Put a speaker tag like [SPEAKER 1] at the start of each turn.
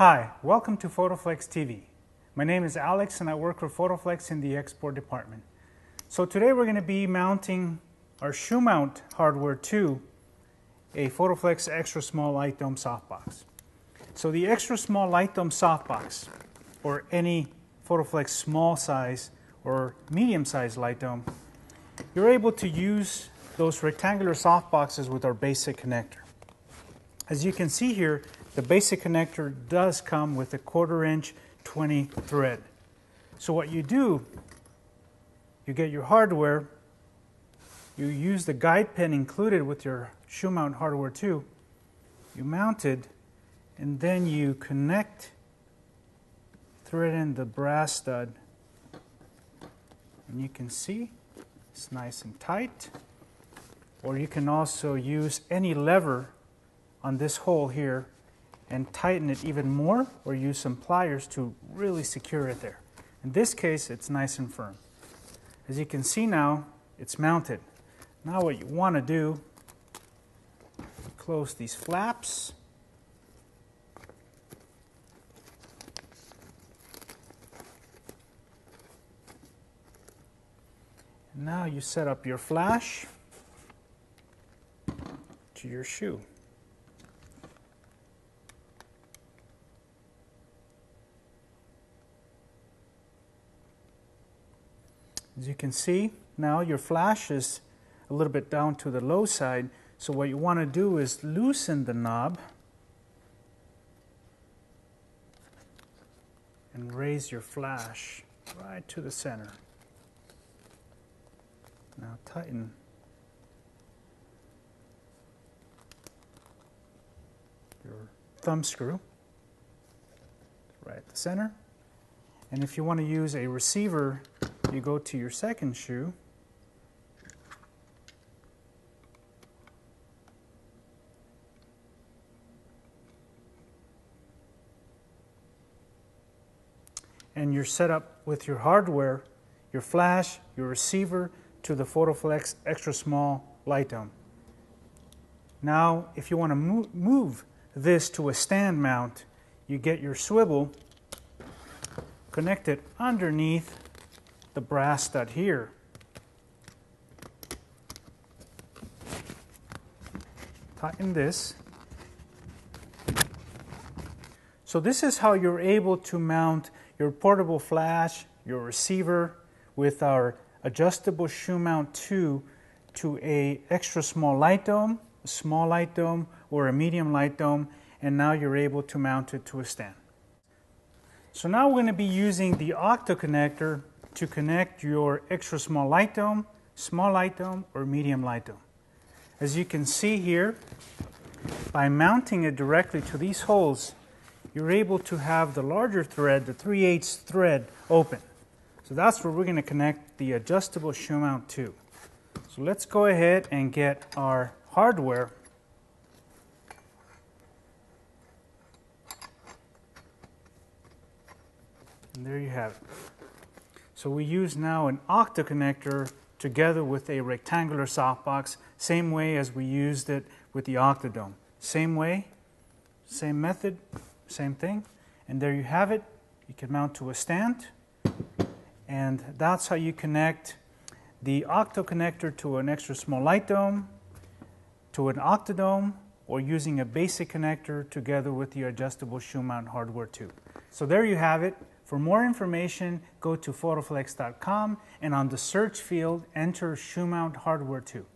[SPEAKER 1] Hi, welcome to PhotoFlex TV. My name is Alex and I work for PhotoFlex in the export department. So today we're going to be mounting our shoe mount hardware to a PhotoFlex extra small LiteDome softbox. So the extra small LiteDome softbox or any PhotoFlex small size or medium size LiteDome, you're able to use those rectangular softboxes with our basic connector. As you can see here, the basic connector does come with a quarter inch 20 thread. So what you do, you get your hardware, you use the guide pin included with your shoe mount hardware too, you mount it, and then you connect, thread in the brass stud, and you can see it's nice and tight. Or you can also use any lever on this hole here and tighten it even more or use some pliers to really secure it there. In this case, it's nice and firm. As you can see now, it's mounted. Now what you want to do, close these flaps. Now you set up your flash to your shoe. As you can see, now your flash is a little bit down to the low side. So what you want to do is loosen the knob and raise your flash right to the center. Now tighten your thumb screw right at the center. And if you want to use a receiver you go to your second shoe. And you're set up with your hardware, your flash, your receiver to the PhotoFlex extra small LiteDome. Now, if you want to move this to a stand mount, you get your swivel, connect it underneath the brass stud here. Tighten this. So this is how you're able to mount your portable flash, your receiver with our adjustable shoe mount 2 to a extra small LiteDome, a small LiteDome or a medium LiteDome and now you're able to mount it to a stand. So now we're going to be using the octo connector to connect your extra small LiteDome, small LiteDome, or medium LiteDome. As you can see here, by mounting it directly to these holes, you're able to have the larger thread, the 3 8 thread, open. So that's where we're going to connect the adjustable shoe mount to. So let's go ahead and get our hardware And there you have it. So we use now an octa connector together with a rectangular softbox, same way as we used it with the Octodome. Same way, same method, same thing. And there you have it. You can mount to a stand. And that's how you connect the octo connector to an extra small LiteDome, to an octodome, or using a basic connector together with the adjustable shoe mount hardware too. So there you have it. For more information, go to photoflex.com and on the search field, enter shoe mount hardware 2.